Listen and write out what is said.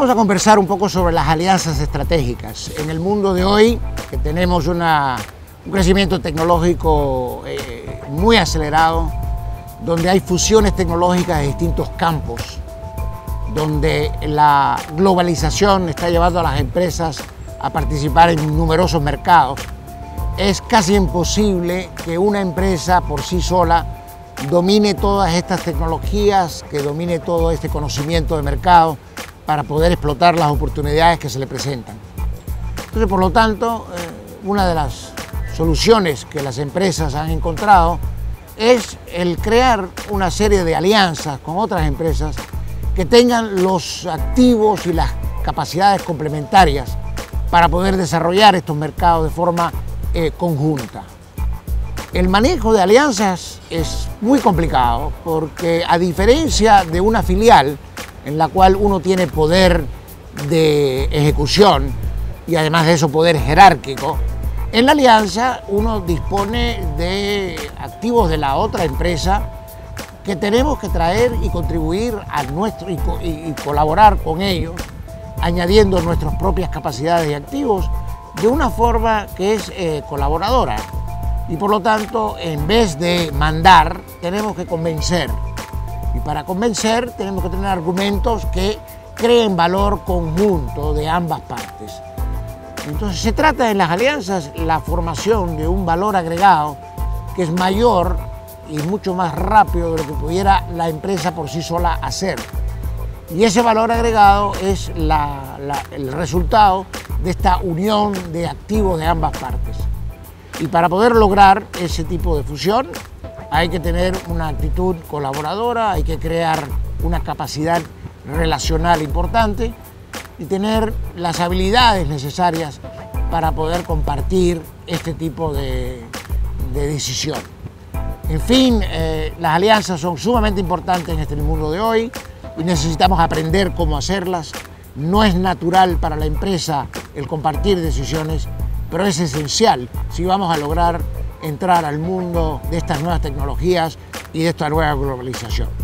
Vamos a conversar un poco sobre las alianzas estratégicas. En el mundo de hoy, que tenemos una, un crecimiento tecnológico eh, muy acelerado, donde hay fusiones tecnológicas de distintos campos, donde la globalización está llevando a las empresas a participar en numerosos mercados, es casi imposible que una empresa por sí sola domine todas estas tecnologías, que domine todo este conocimiento de mercado para poder explotar las oportunidades que se le presentan. Entonces, por lo tanto, eh, una de las soluciones que las empresas han encontrado es el crear una serie de alianzas con otras empresas que tengan los activos y las capacidades complementarias para poder desarrollar estos mercados de forma eh, conjunta. El manejo de alianzas es muy complicado porque a diferencia de una filial en la cual uno tiene poder de ejecución y además de eso poder jerárquico, en la alianza uno dispone de activos de la otra empresa que tenemos que traer y contribuir a nuestro y, colaborar con ellos, añadiendo nuestras propias capacidades y activos de una forma que es eh, colaboradora y por lo tanto, en vez de mandar, tenemos que convencer. Y para convencer tenemos que tener argumentos que creen valor conjunto de ambas partes. Entonces se trata en las alianzas la formación de un valor agregado que es mayor y mucho más rápido de lo que pudiera la empresa por sí sola hacer. Y ese valor agregado es el resultado de esta unión de activos de ambas partes. Y para poder lograr ese tipo de fusión hay que tener una actitud colaboradora, hay que crear una capacidad relacional importante y tener las habilidades necesarias para poder compartir este tipo de, decisión. En fin, eh, las alianzas son sumamente importantes en este mundo de hoy y necesitamos aprender cómo hacerlas. No es natural para la empresa el compartir decisiones pero es esencial si vamos a lograr entrar al mundo de estas nuevas tecnologías y de esta nueva globalización.